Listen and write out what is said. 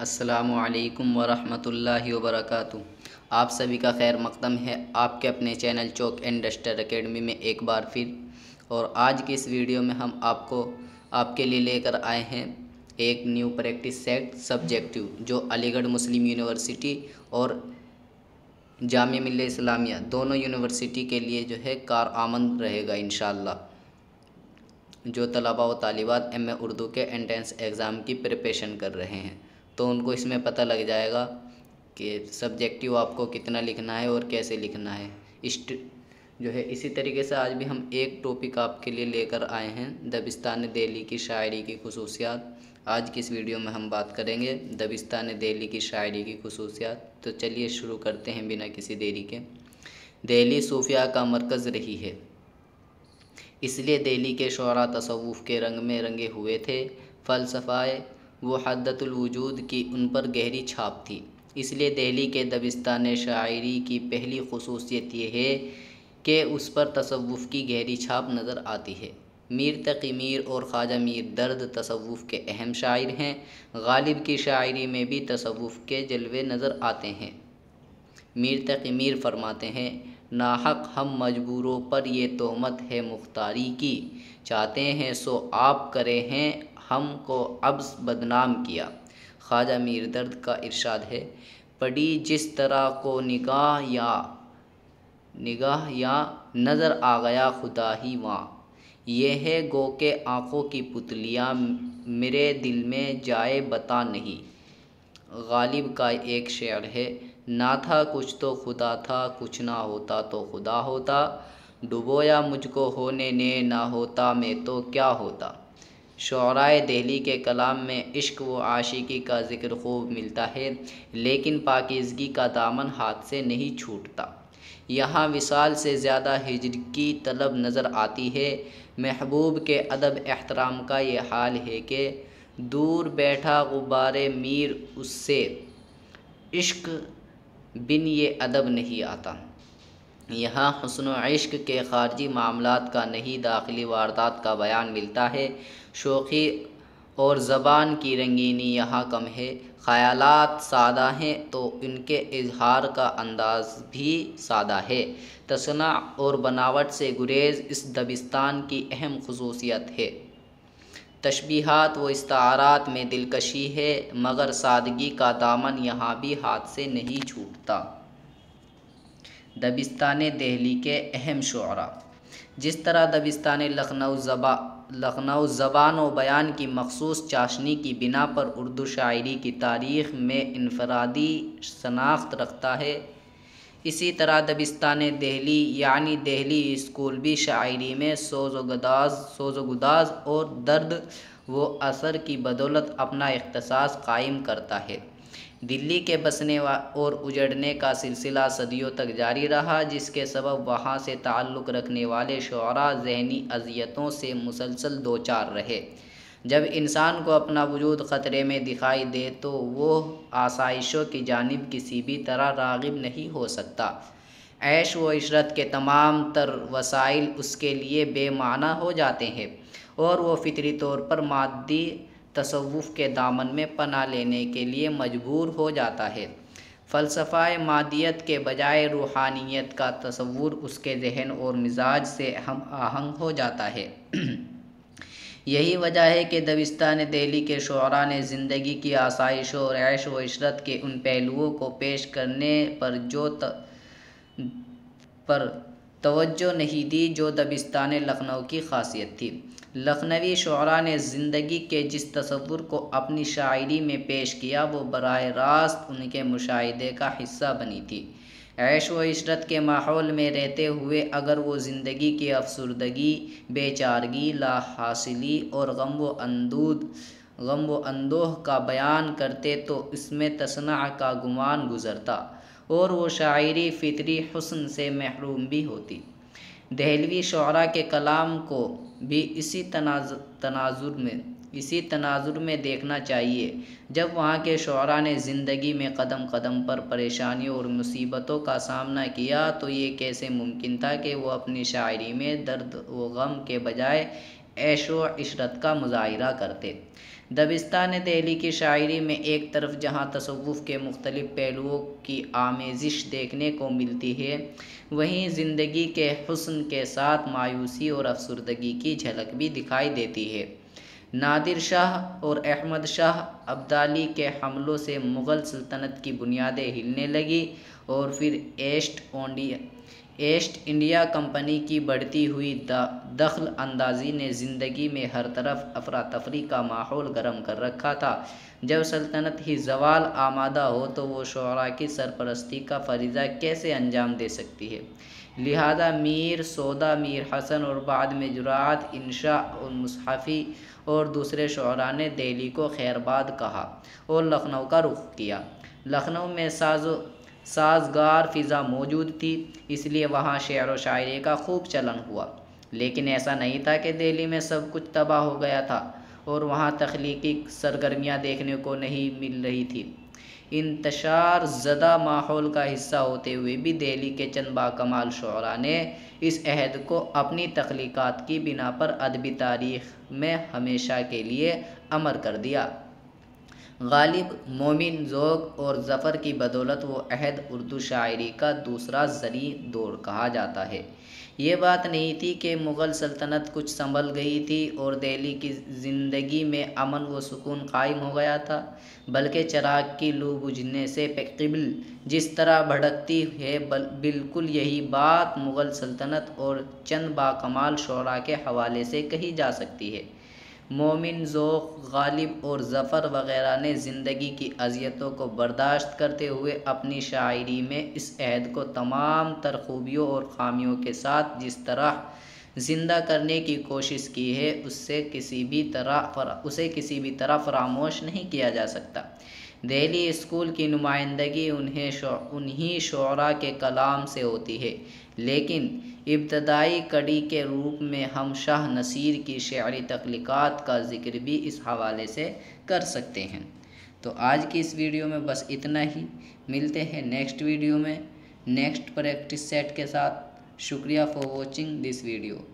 असलकम वरहमतुल्लाहि वबरकatuh आप सभी का खैर मकदम है आपके अपने चैनल चौक इंडस्टर एकेडमी में एक बार फिर। और आज की इस वीडियो में हम आपको, आपके लिए लेकर आए हैं एक न्यू प्रैक्टिस सेट सब्जेक्टिव जो अलीगढ़ मुस्लिम यूनिवर्सिटी और जामिया मिल्ल इस्लामिया दोनों यूनिवर्सिटी के लिए जो है कार आमंद रहेगा इन जो तलबा व तालिबात एम उर्दू के एंट्रेंस एग्ज़ाम की प्रिपरेशन कर रहे हैं। तो उनको इसमें पता लग जाएगा कि सब्जेक्टिव आपको कितना लिखना है और कैसे लिखना है। इस्ट जो है, इसी तरीके से आज भी हम एक टॉपिक आपके लिए लेकर आए हैं, दबिस्तान दिल्ली की शायरी की खसूसियात। आज की इस वीडियो में हम बात करेंगे दबिस्तान दिल्ली की शायरी की खसूसियात। तो चलिए शुरू करते हैं बिना किसी देरी के। दिल्ली सूफिया का मरकज़ रही है। इसलिए दिल्ली के शरा तसवुफ़ के रंग में रंगे हुए थे। फ़लसफ़ाए वो हद्दतुलवजूद की उन पर गहरी छाप थी। इसलिए दहली के दबिस्तान शायरी की पहली खसूसियत यह है कि उस पर तसव्वुफ़ की गहरी छाप नज़र आती है। मीर तकी मीर और ख्वाजा मीर दर्द तसव्वुफ़ के अहम शायर हैं। गालिब की शायरी में भी तसवुफ़ के जलवे नज़र आते हैं। मीर तकी मीर फरमाते हैं, नाहक हम मजबूरों पर ये तोहमत है मुख्तारी की। चाहते हैं सो आप करें हैं हमको अब बदनाम किया। ख्वाजा मीर दर्द का इरशाद है। पड़ी जिस तरह को निगाह या निगाह या नज़र आ गया खुदा ही वहाँ। ये है गो के आँखों की पुतलियाँ, मेरे दिल में जाए बता नहीं। गालिब का एक शेर है, ना था कुछ तो खुदा था, कुछ ना होता तो खुदा होता। डुबोया मुझको होने ने ना होता, मैं तो क्या होता? शराय दहली के कलाम में इश्क व आशिकी का ज़िक्र खूब मिलता है, लेकिन पाकिजगी का दामन हाथ से नहीं छूटता। यहाँ विशाल से ज़्यादा हिजर की तलब नज़र आती है। महबूब के अदब एहतराम का ये हाल है कि दूर बैठा गुब्बार मीर उससे, इश्क बिन ये अदब नहीं आता। यहाँ हसन इश्क के ख़ारजी मामला का नहीं दाखिली वारदात का बयान मिलता है। शोखी और ज़बान की रंगीनी यहाँ कम है। ख़यालात सादा हैं तो इनके इजहार का अंदाज भी सादा है। तसना और बनावट से गुरेज़ इस दबिस्तान की अहम खसूसियत है। तशबीहात व इस्तारात में दिलकशी है, मगर सादगी का दामन यहाँ भी हाथ से नहीं छूटता। दबिस्तान दहली के अहम शुरा जिस तरह दबिस्तान लखनऊ ज़बा, लखनऊ ज़बान व बयान की मखसूस चाशनी की बिना पर उर्दू शायरी की तारीख़ में इनफरादी शनाख्त रखता है, इसी तरह दबिस्तान दहली, यानी दहली स्कूल भी शायरी में सोज़ गदाज सोज़ और दर्द व असर की बदौलत अपना अख्तसास कायम करता है। दिल्ली के बसने और उजड़ने का सिलसिला सदियों तक जारी रहा, जिसके सबब वहाँ से ताल्लुक़ रखने वाले शुरा जहनी अजियतों से मुसलसल दो चार रहे। जब इंसान को अपना वजूद ख़तरे में दिखाई दे तो वो आसाइशों की जानब किसी भी तरह रागब नहीं हो सकता। ऐश व इशरत के तमाम तर वसाइल उसके लिए बेमाना हो जाते हैं, और वो फितरी तौर पर मादी तसव्वुफ़ के दामन में पना लेने के लिए मजबूर हो जाता है। फ़लसफ़ा मादियत के बजाय रूहानियत का तस्वुर उसके जहन और मिजाज से हम आहंग हो जाता है। यही वजह है कि दबिस्तान दिल्ली के शुरा ने ज़िंदगी की आसाइश और ऐश व इशरत के उन पहलुओं को पेश करने पर जो त, पर तवज्जो नहीं दी, जो दबिस्तान लखनऊ की खासियत थी। लखनवी शुरा ने ज़िंदगी के जिस तस्वुर को अपनी शायरी में पेश किया, वो बर रास्त उनके मुशाहे का हिस्सा बनी थी। ऐश व इशरत के माहौल में रहते हुए अगर वो ज़िंदगी की अफसरदगी, बेचारगी, लाहासिली और गम व अंदूद, गम व अंदोह का बयान करते तो इसमें तसना का गुमान गुज़रता। और वो शायरी फितरी हसन से महरूम भी होती। दहलवी शुरा के कलाम को भी इसी तनाज, तनाजुर में, इसी तनाजुर में देखना चाहिए, जब वहाँ के शुरा ने ज़िंदगी में कदम कदम पर परेशानियों और मुसीबतों का सामना किया तो ये कैसे मुमकिन था कि वो अपनी शायरी में दर्द व गम के बजाय ऐशो इशरत का मुजाहरा करते। दबिस्तान दहली की शायरी में एक तरफ़ जहाँ तसव्वुफ़ के मुख्तलिफ़ पहलुओं की आमेजिश देखने को मिलती है, वहीं ज़िंदगी के हुस्न के साथ मायूसी और अफसरदगी की झलक भी दिखाई देती है। नादिर शाह और अहमद शाह अब्दाली के हमलों से मुग़ल सल्तनत की बुनियादें हिलने लगी और फिर East India East India Company की बढ़ती हुई दखल अंदाजी ने ज़िंदगी में हर तरफ़ अफरा तफरी का माहौल गर्म कर रखा था। जब सल्तनत ही जवाल आमादा हो तो वो शरा की सरपरस्ती का फरीज़ा कैसे अंजाम दे सकती है? लिहाजा मीर, सौदा मीर हसन और बाद में जुरात, इंशा और मुसहफ़ी और दूसरे शरा ने दिल्ली को खैरबाद कहा और लखनऊ का रुख किया। लखनऊ में साजो साजगार फ़िज़ा मौजूद थी, इसलिए वहाँ शेर व शायरी का खूब चलन हुआ। लेकिन ऐसा नहीं था कि दिल्ली में सब कुछ तबाह हो गया था और वहाँ तख्लीकी सरगर्मियाँ देखने को नहीं मिल रही थी। इंतशार ज़दा माहौल का हिस्सा होते हुए भी दिल्ली के चंद बाकमाल शरा ने इस अहद को अपनी तख्लीक़ात की बिना पर अदबी तारीख़ में हमेशा के लिए अमर कर दिया। गालिब, मोमिन, ज़ोग और ज़फ़र की बदौलत वो अहद उर्दू शायरी का दूसरा जरी दौर कहा जाता है। ये बात नहीं थी कि मुग़ल सल्तनत कुछ संभल गई थी और दिल्ली की ज़िंदगी में अमन व सुकून कायम हो गया था, बल्कि चराग की लू बुझने से कबल जिस तरह भड़कती है बिल्कुल यही बात मुग़ल सल्तनत और चंद बाकमाल शरा के हवाले से कही जा सकती है। मोमिन, ज़ोक़, गालिब और ज़फ़र वग़ैरह ने ज़िंदगी की अजियतों को बर्दाश्त करते हुए अपनी शायरी में इस अहद को तमाम तरखूबियों और ख़ामियों के साथ जिस तरह ज़िंदा करने की कोशिश की है, उससे किसी भी तरह उसे किसी भी तरह फरामोश नहीं किया जा सकता। दिल्ली स्कूल की नुमाइंदगी उन्हें उन्हीं शरा के कलाम से होती है, लेकिन इब्तदाई कड़ी के रूप में हम शाह नसीर की शारी तख्लिक़ात का ज़िक्र भी इस हवाले से कर सकते हैं। तो आज की इस वीडियो में बस इतना ही। मिलते हैं नेक्स्ट वीडियो में। नेक्स्ट प्रैक्टिस सेट के साथ। शुक्रिया फॉर वॉचिंग दिस वीडियो।